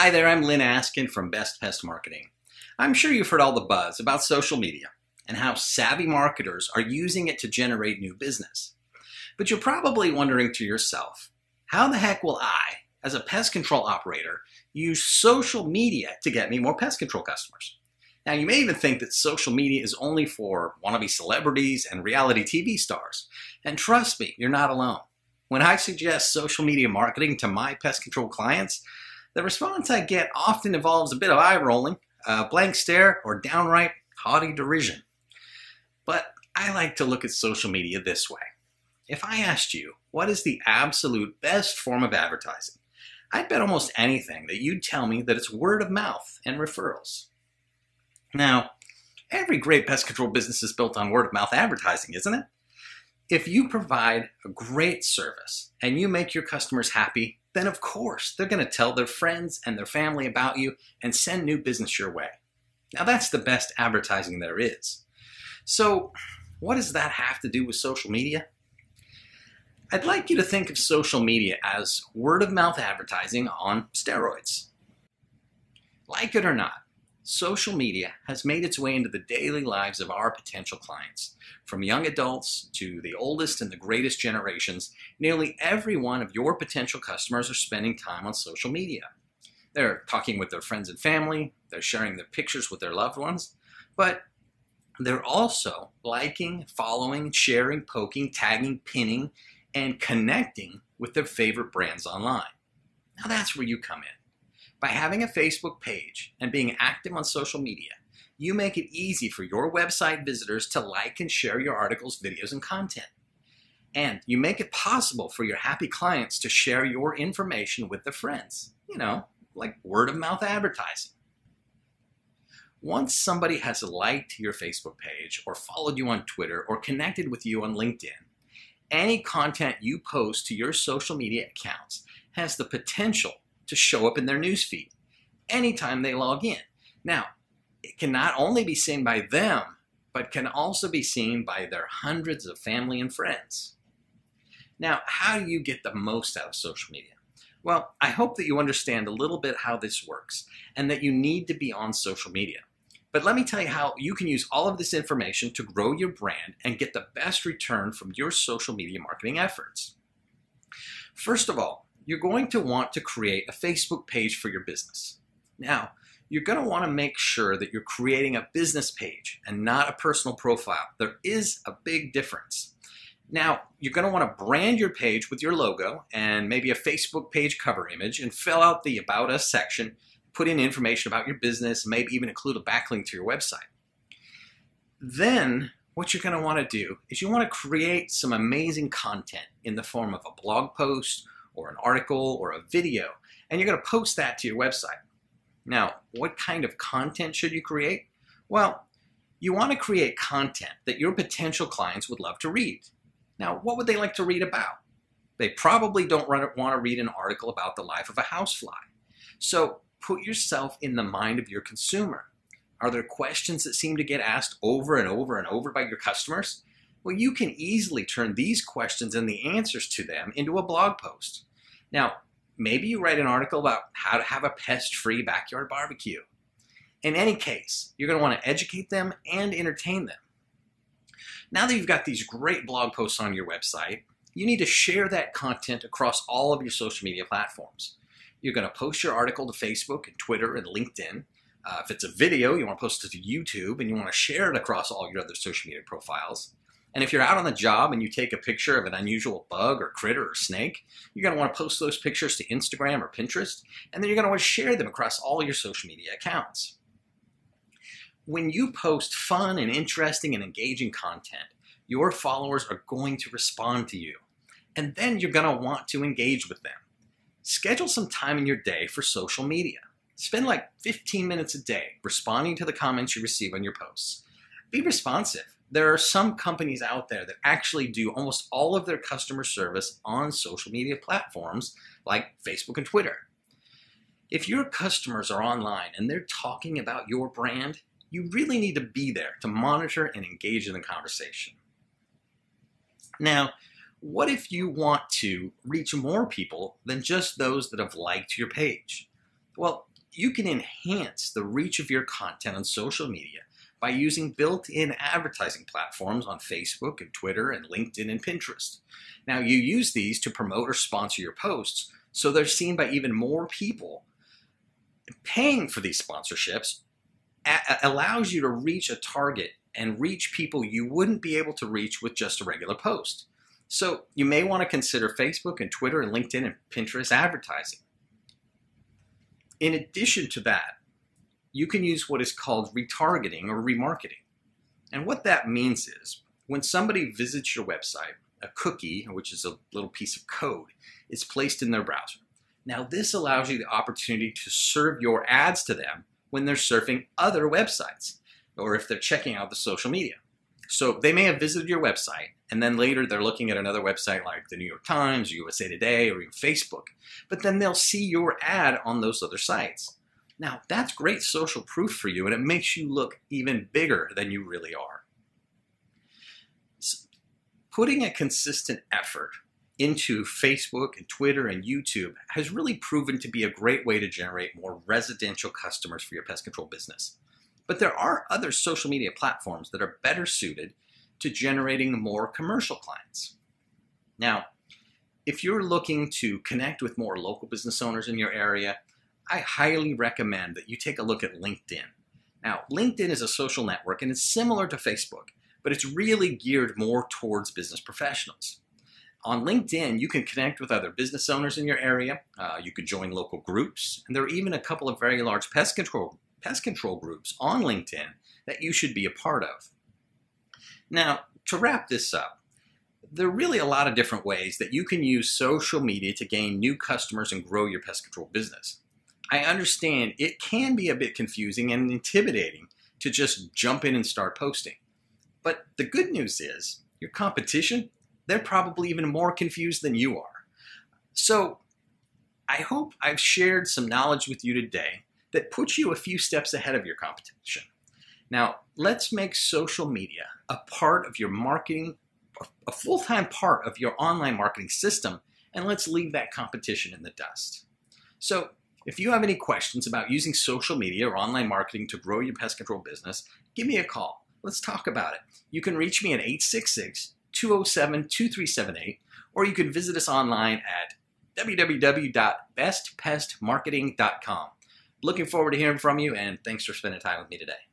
Hi there, I'm Lyn Askin from Best Pest Marketing. I'm sure you've heard all the buzz about social media and how savvy marketers are using it to generate new business. But you're probably wondering to yourself, how the heck will I, as a pest control operator, use social media to get me more pest control customers? Now, you may even think that social media is only for wannabe celebrities and reality TV stars. And trust me, you're not alone. When I suggest social media marketing to my pest control clients, the response I get often involves a bit of eye rolling, a blank stare, or downright haughty derision. But I like to look at social media this way. If I asked you, what is the absolute best form of advertising? I'd bet almost anything that you'd tell me that it's word of mouth and referrals. Now, every great pest control business is built on word of mouth advertising, isn't it? If you provide a great service and you make your customers happy, then of course they're going to tell their friends and their family about you and send new business your way. Now that's the best advertising there is. So what does that have to do with social media? I'd like you to think of social media as word of mouth advertising on steroids. Like it or not, social media has made its way into the daily lives of our potential clients. From young adults to the oldest and the greatest generations, nearly every one of your potential customers are spending time on social media. They're talking with their friends and family, they're sharing their pictures with their loved ones, but they're also liking, following, sharing, poking, tagging, pinning, and connecting with their favorite brands online. Now that's where you come in. By having a Facebook page and being active on social media, you make it easy for your website visitors to like and share your articles, videos, and content. And you make it possible for your happy clients to share your information with their friends, you know, like word of mouth advertising. Once somebody has liked your Facebook page or followed you on Twitter or connected with you on LinkedIn, any content you post to your social media accounts has the potential to show up in their newsfeed anytime they log in. Now, it can not only be seen by them, but can also be seen by their hundreds of family and friends. Now, how do you get the most out of social media? Well, I hope that you understand a little bit how this works and that you need to be on social media. But let me tell you how you can use all of this information to grow your brand and get the best return from your social media marketing efforts. First of all, you're going to want to create a Facebook page for your business. Now, you're going to want to make sure that you're creating a business page and not a personal profile. There is a big difference. Now, you're going to want to brand your page with your logo and maybe a Facebook page cover image and fill out the About Us section, put in information about your business, maybe even include a backlink to your website. Then, what you're going to want to do is you want to create some amazing content in the form of a blog post or an article or a video, and you're going to post that to your website. Now, what kind of content should you create? Well, you want to create content that your potential clients would love to read. Now, what would they like to read about? They probably don't want to read an article about the life of a housefly. So put yourself in the mind of your consumer. Are there questions that seem to get asked over and over and over by your customers? Well, you can easily turn these questions and the answers to them into a blog post. Now, maybe you write an article about how to have a pest-free backyard barbecue. In any case, you're going to want to educate them and entertain them. Now that you've got these great blog posts on your website, you need to share that content across all of your social media platforms. You're going to post your article to Facebook and Twitter and LinkedIn. Uh, if it's a video, you want to post it to YouTube and you want to share it across all your other social media profiles. And if you're out on the job and you take a picture of an unusual bug or critter or snake, you're going to want to post those pictures to Instagram or Pinterest, and then you're going to want to share them across all your social media accounts. When you post fun and interesting and engaging content, your followers are going to respond to you. And then you're going to want to engage with them. Schedule some time in your day for social media. Spend like 15 minutes a day responding to the comments you receive on your posts. Be responsive there are some companies out there that actually do almost all of their customer service on social media platforms like Facebook and Twitter. If your customers are online and they're talking about your brand, you really need to be there to monitor and engage in the conversation. Now, what if you want to reach more people than just those that have liked your page? Well, you can enhance the reach of your content on social media by using built-in advertising platforms on Facebook and Twitter and LinkedIn and Pinterest. Now you use these to promote or sponsor your posts so they're seen by even more people. Paying for these sponsorships allows you to reach a target and reach people you wouldn't be able to reach with just a regular post. So you may want to consider Facebook and Twitter and LinkedIn and Pinterest advertising. In addition to that, you can use what is called retargeting or remarketing. And what that means is when somebody visits your website, a cookie, which is a little piece of code, is placed in their browser. Now, this allows you the opportunity to serve your ads to them when they're surfing other websites or if they're checking out the social media. So they may have visited your website and then later they're looking at another website like the New York Times, USA Today, or even Facebook. But then they'll see your ad on those other sites. Now, that's great social proof for you and it makes you look even bigger than you really are. So putting a consistent effort into Facebook and Twitter and YouTube has really proven to be a great way to generate more residential customers for your pest control business. But there are other social media platforms that are better suited to generating more commercial clients. Now, if you're looking to connect with more local business owners in your area, I highly recommend that you take a look at LinkedIn. Now, LinkedIn is a social network and it's similar to Facebook, but it's really geared more towards business professionals. On LinkedIn, you can connect with other business owners in your area. Uh, you can join local groups, and there are even a couple of very large pest control pest control groups on LinkedIn that you should be a part of. Now, to wrap this up, there are really a lot of different ways that you can use social media to gain new customers and grow your pest control business. I understand it can be a bit confusing and intimidating to just jump in and start posting. But the good news is your competition they're probably even more confused than you are. So I hope I've shared some knowledge with you today that puts you a few steps ahead of your competition. Now, let's make social media a part of your marketing, a full-time part of your online marketing system, and let's leave that competition in the dust. So if you have any questions about using social media or online marketing to grow your pest control business, give me a call. Let's talk about it. You can reach me at 866 207 2378, or you can visit us online at www.bestpestmarketing.com. Looking forward to hearing from you, and thanks for spending time with me today.